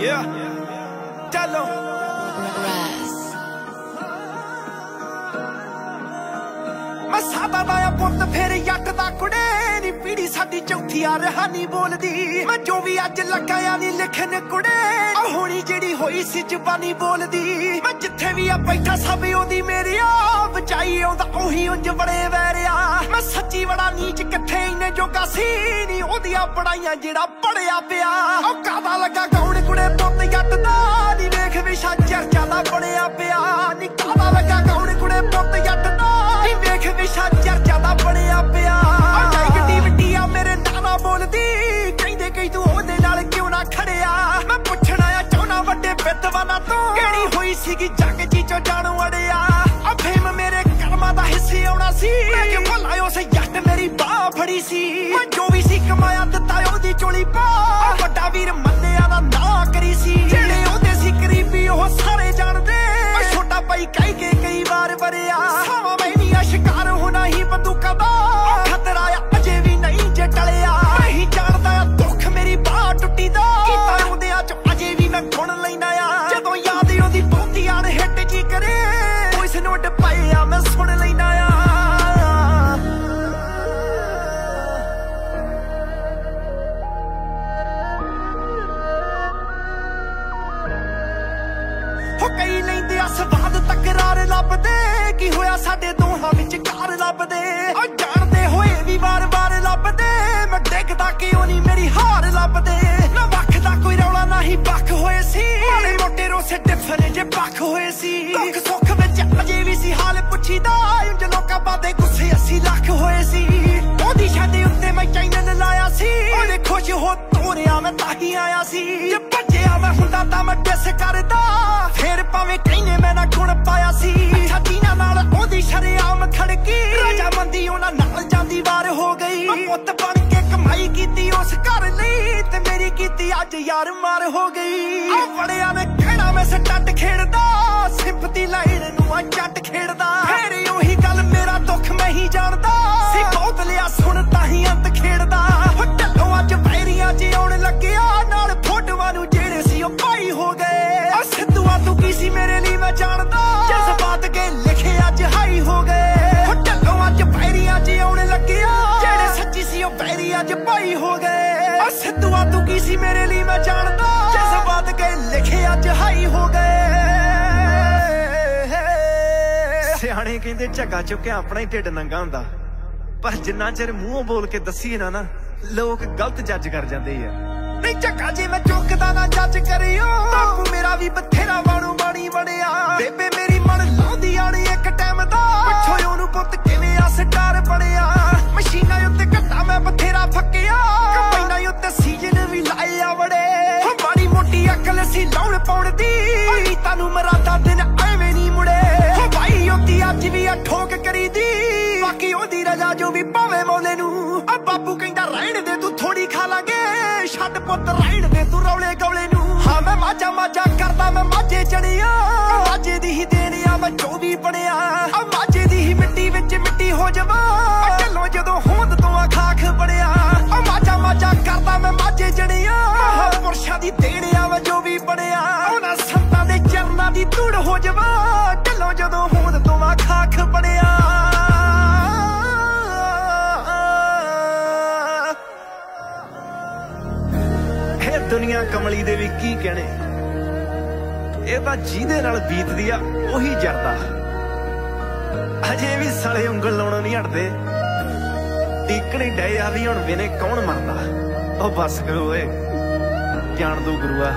Yeah. ਚਲੋ ਮੈਂ ਸਾਦਾ ਦਾ ਪੁੱਤ ਫਿਰ ਜੱਟ ਦਾ ਕੁੜੇ ਨੀ ਪੀੜੀ ਸਾਡੀ ਚੌਥੀ ਆ ਰਹਾਨੀ ਬੋਲਦੀ। ਮੈਂ ਜੋ ਵੀ ਅੱਜ ਲਗਾਇਆ ਨੀ ਲਿਖਣ ਕੁੜੇ ਆ ਹੋਣੀ ਜਿਹੜੀ ਹੋਈ ਸੀ ਜ਼ੁਬਾਨੀ ਬੋਲਦੀ। ਮੈਂ ਜਿੱਥੇ ਵੀ ਆ ਬੈਠਾ ਸਭ ਉਹਦੀ ਮੇਰੀ ਆ, ਬਚਾਈ ਆਉਂਦਾ ਉਹੀ ਉਂਝ ਬੜੇ ਵੈਰਿਆ। ਮੈਂ ਸੱਚੀ ਬੜਾ ਨੀਚ ਕਿੱਥੇ ਇਹਨੇ ਜੋਗਾ ਸੀ ਨੀ ਉਹਦੀਆਂ ਪੜਾਈਆਂ ਜਿਹੜਾ ਪੜਿਆ ਪਿਆ। ਉਹ ਕਾਦਾ ਲੱਗਾ ਕੌਣ ਕੁੜੇ ਪੁੱਤ ਜੱਟ ਦਾ ਨੀ ਵੇਖ ਵਿਸ਼ਾ ਚਰਚਾ ਦਾ ਬਣਿਆ ਪਿਆ। ਨੀ ਕਾਦਾ ਲੱਗਾ ਕੌਣ ਕੁੜੇ ਪੁੱਤ ਜੱਟ ਦਾ ਨੀ ਵੇਖ ਵਿਸ਼ਾ ਚਰਚਾ ਦਾ ਬਣਿਆ ਪਿਆ। ਆ ਜਾਈ ਆ, ਮੇਰੇ ਨਾਨਾ ਬੋਲਦੀ। ਕਹਿੰਦੇ ਕਈ ਤੂੰ ਉਹਦੇ ਨਾਲ ਕਿਉਂ ਨਾ ਖੜਿਆ? ਮੈਂ ਪੁੱਛਣਾ ਆ ਚਾਹਣਾ ਵੱਡੇ ਵਿਦਵਾਨਾਂ ਤੋਂ ਕਿਹੜੀ ਹੋਈ ਸੀਗੀ ਜੱਗ ਜੀ ਚੋਂ ਜਾਣੂ ਅੜਿਆ? ਆ ਫੇਮ ਮੇਰੇ ਕਰਮਾਂ ਦਾ ਹਿੱਸੇ ਆਉਣਾ ਸੀ। ਮੈਂ ਕਿ ਬਾਹ ਸੀ। ਮੈਂ ਜੋ ਵੀ ਸੀ ਕਮਾਇਆ ਦਿੱਤਾ ਉਹਦੀ ਚੋਲੀ ਪਾ। ਵੱਡਾ ਵੀਰ ਮੰਨਿਆ ਦਾ ਨਾ ਕਰੀ ਸੀ। ਜਿਹੜੇ ਉਹਦੇ ਸੀ ਕਰੀਬੀ ਉਹ ਸਾਰੇ ਜਾਣਦੇ। ਆ ਛੋਟਾ ਭਾਈ ਕਹਿ ਕੇ ਕਈ ਵਾਰ ਵਰਿਆ। ਹੋ ਕਈ ਲੈਂਦੇ ਆ, ਸਵਾਦ ਤਕਰਾਰ ਲੱਭਦੇ। ਕੀ ਹੋਇਆ ਸਾਡੇ ਦੋਹਾਂ ਵਿੱਚ ਕਾਰ ਲੱਭਦੇ। ਉਹ ਜਾਣਦੇ ਹੋਏ ਵੀ ਵਾਰ-ਵਾਰ ਲੱਭਦੇ। ਮੈਂ ਡਿੱਗਦਾ ਕਿਉਂ ਨਹੀਂ ਮੇਰੀ ਹਾਰ ਲੱਭਦੇ। ਨਾ ਵੱਖ ਦਾ ਕੋਈ ਰੌਲਾ ਨਹੀਂ ਵੱਖ ਹੋਏ ਸੀ। ਮਾੜੇ ਮੋਟੇ ਰੋਸੇ ਡਿਫਰੇ ਜੇ ਵੱਖ ਹੋਏ ਸੀ। ਦੁੱਖ ਸੁੱਖ ਵਿੱਚ ਅਜੇ ਵੀ ਸੀ ਹਾਲ ਪੁੱਛੀਦਾ। ਇੰਜ ਲੋਕਾਂ ਬਾਦੇ ਗੁੱਸੇ 80 ਲੱਖ ਹੋਏ ਸੀ। ਉਹਦੀ ਸ਼ਾਦੀ ਉੱਤੇ ਮੈਂ ਚੈਨਲ ਲਾਇਆ ਸੀ। ਉਹਨੇ ਖੁਸ਼ ਹੋ ਤੋਰਿਆ, ਮੈਂ ਤਾਂ ਹੀ ਆਇਆ ਸੀ। ਜੇ ਮੈਂ ਹੁੰਦਾ ਤਾਂ ਮੈਂ ਡਿਸ ਕਰਦਾ? ਫੇਰ ਭਾਵੇਂ ਕਹਿੰਦੇ ਮੈਂ ਨਾ ਗੁਣ ਪਾਇਆ ਸੀ। ਅੱਛਾ ਜੀਨਾ ਨਾਲ ਉਹਦੀ ਸ਼ਰਿਆਮ ਖੜਕੀ। ਰਾਜਾ ਮੰਦੀ ਉਹਨਾਂ ਨਾਲ ਜਾਂਦੀ ਵਾਰ ਹੋ ਗਈ। ਮੈਂ ਪੁੱਤ ਬਣ ਕੇ ਕਮਾਈ ਕੀਤੀ ਉਸ ਘਰ ਲਈ। ਤੇ ਮੇਰੀ ਕੀਤੀ ਅੱਜ ਯਾਰ ਮਾਰ ਹੋ ਗਈ। ਆ ਬੜਿਆਂ ਨੇ ਕਹਿਣਾ ਮੈਂ ਸਟੱਟ ਖੇਡਦਾ। ਸਿੰਪਤੀ ਲਾਈਨ ਨੂੰ ਆ ਜੱਟ ਖੇਡਦਾ। ਸੀ ਮੇਰੇ ਲਈ ਮੈਂ ਜਾਣਦਾ। ਜਜ਼ਬਾਤ ਕੇ ਲਿਖੇ ਅੱਜ ਹਾਈ ਹੋ ਗਏ। ਹੋ ਢੱਲੋਂ ਅੱਜ ਵੈਰੀਆਂ 'ਚ ਆਉਣ ਲੱਗਿਆ। ਜਿਹੜੇ ਸੱਚੀ ਸੀ ਉਹ ਵੈਰੀ ਅੱਜ ਪਾਈ ਹੋ ਗਏ। ਆ ਸਿੱਧੂਆ ਤੂੰ ਕੀ ਸੀ ਮੇਰੇ ਲਈ ਮੈਂ ਜਾਣਦਾ। ਜਜ਼ਬਾਤ ਕੇ ਲਿਖੇ ਅੱਜ ਹਾਈ ਹੋ ਗਏ। ਸਿਆਣੇ ਕਹਿੰਦੇ ਝੱਗਾ ਚੁੱਕਿਆ ਆਪਣਾ ਹੀ ਢਿੱਡ ਨੰਗਾ ਹੁੰਦਾ। ਪਰ ਜਿੰਨਾ ਚਿਰ ਮੂੰਹੋਂ ਬੋਲ ਕੇ ਦੱਸੀ ਨਾ ਨਾ, ਲੋਕ ਗਲਤ ਜੱਜ ਕਰ ਜਾਂਦੇ ਆ। ਨਹੀਂ ਝੱਗਾ ਜੇ ਮੈਂ ਚੁੱਕਦਾ ਨਾ ਜੱਜ ਕਰਿਓ, ਬਾਪੂ ਮੇਰਾ ਵੀ ਬਥੇਰਾ ਬਣੂ। ਬਣਿਆ। ਬੇਬੇ ਮੇਰੀ ਮਨ ਲਾਉਂਦੀ ਆਣੀ ਇੱਕ ਟਾਈਮ ਦਾ। ਪੁੱਛੋ ਉਹਨੂੰ ਪੁੱਤ ਕਿਵੇਂ ਆ ਸਟਾਰ ਬਣਿਆ। ਮਸ਼ੀਨਾਂ ਉੱਤੇ ਘੱਟਾ ਮੈਂ ਬਥੇਰਾ ਫੱਕਿਆ। ਕੰਬਾਈਨਾਂ ਉੱਤੇ ਸੀਜ਼ਨ ਵੀ ਲਾਏ ਆ ਮਾੜੀ ਮੋਟੀ ਅਕਲ ਸੀ ਲਾਉਣ ਪਾਉਣ ਦੀ। ਤੁਹਾਨੂੰ ਮਰਾਦਾ ਦਿਨ ਐਵੇਂ ਨਹੀਂ ਮੁੜੇ। ਹੋ ਭਾਈ ਉਹਦੀ ਅੱਜ ਵੀ ਆ ਠੋਕ ਕਰੀਦੀ। ਬਾਕੀ ਉਹਦੀ ਰਜਾ ਜੋ ਵੀ ਭਾਵੇਂ ਮੋਲੇ ਨੂੰ। ਆ ਬਾਪੂ ਕਹਿੰਦਾ, ਰਹਿਣ ਦੇ, ਤੂੰ ਥੋੜੀ ਖਾ ਲਾਂਗੇ। ਛੱਡ ਪੁੱਤ, ਰਹਿਣ ਦੇ, ਤੂੰ ਰੌਲੇ ਗੌਲੇ ਨੂੰ। ਹਾਂ, ਮੈਂ ਮਾਝਾ ਮਾਝਾ ਕਰਦਾ ਮੈਂ ਮਾਝੇ ਚੜਿਆ ਮਾਝੇ ਦੀ ਹੀ ਦੇਣਿਆ ਮੈਂ ਜੋ ਬਣਿਆ। ਆ ਮਾਝੇ ਦੀ ਹੀ ਮਿੱਟੀ ਵਿੱਚ ਮਿੱਟੀ ਹੋ ਜਾਵਾਂ। ਆ ਜਦੋਂ ਹੋਂਦ ਤੋਂ ਆ ਖਾਖ ਬਣਿਆ। ਆ ਮਾਝਾ ਮਾਝਾ ਕਰਦਾ ਮੈਂ ਮਾਝੇ ਜੜਿਆ ਮਹਾਪੁਰਸ਼ਾਂ ਦੀ ਦੇਣਿਆ ਮੈਂ ਜੋ ਵੀ ਬਣਿਆ। ਉਹਨਾਂ ਸੰਤਾਂ ਦੇ ਚਰਨਾਂ ਦੀ ਧੂੜ ਹੋ ਜਾਵਾਂ। ਢੱਲੋਂ ਜਦੋਂ ਹੋਂਦ ਤੋਂ ਆ ਖਾਖ ਬਣਿਆ। ਇਹ ਦੁਨੀਆ ਕਮਲੀ ਦੇ ਵੀ ਕੀ ਕਹਿਣੇ? ਇਹ ਤਾਂ ਜਿਹਦੇ ਨਾਲ ਬੀਤਦੀ ਆ, ਉਹੀ ਜਰਦਾ। ਅਜੇ ਵੀ ਸਾਲੇ ਉਂਗਲ ਲਾਉਣਾ ਨਹੀਂ ਹਟਦੇ। ਟਿਕਣੀ ਡਏ ਆ ਵੀ ਹੁਣ ਵੇਨੇ ਕੌਣ ਮਰਦਾ ਉਹ ਬਸ ਕਰੋ ਓਏ, ਜਾਣ ਦੋ ਗੁਰੂਆ।